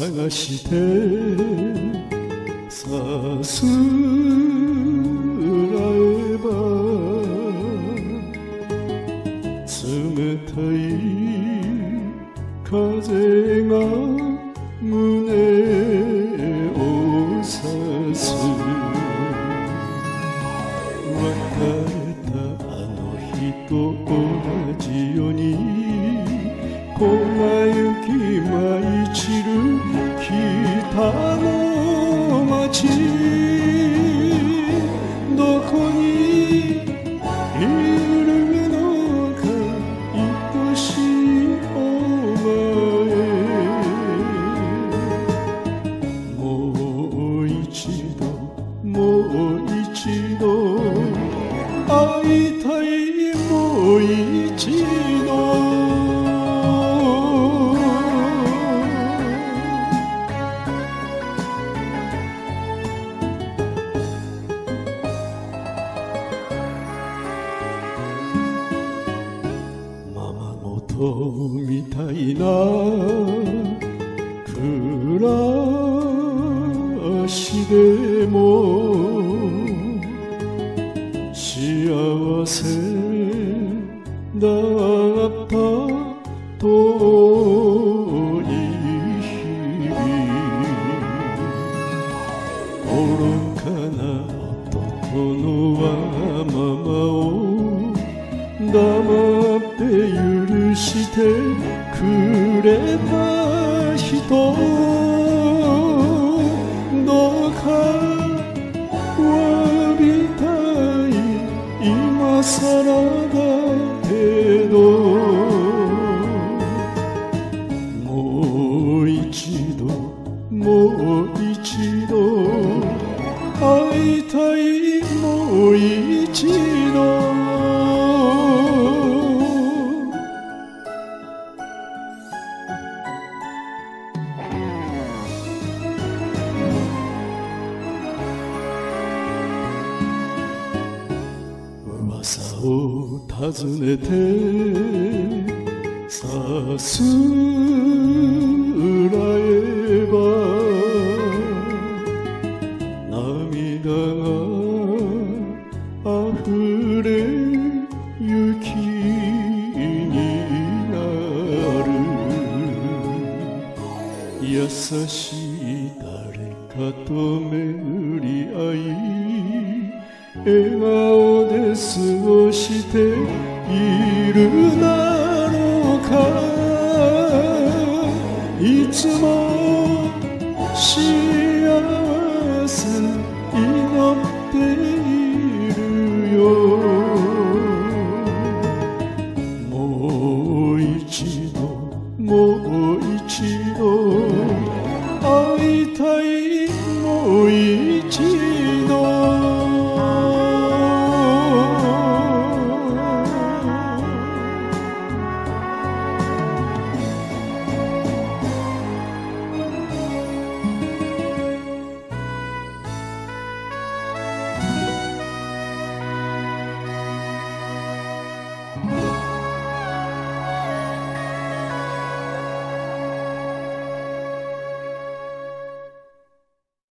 探してさすらえば冷たい風が胸を刺す。別れたあの日と同じように粉雪舞い散る北の街どこにいるのか愛しいお前もう一度もう一度マ元みたいな暮らしでも幸せだった遠い日々愚かな男のわがままを黙って許してくれた。人どうか詫びたい今さらだけどもう一度もう一度会いたいもう一度。を尋ねてさすらえば涙が溢れ雪になる。優しい誰かと巡り合い笑顔で過ごしているだろうか。いつも幸せ祈っているよ。もう一度もう一度会いたいもう一度